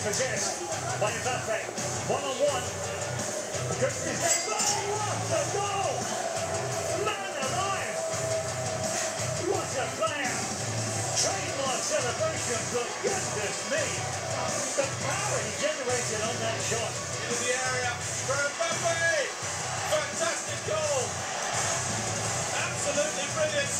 possessed by Mbappe. One on one. Goes to his left. Oh, what a goal! Man alive! What a player! Trademark celebration, but goodness me! The power he generated on that shot. Into the area for Mbappe! Fantastic goal! Absolutely brilliant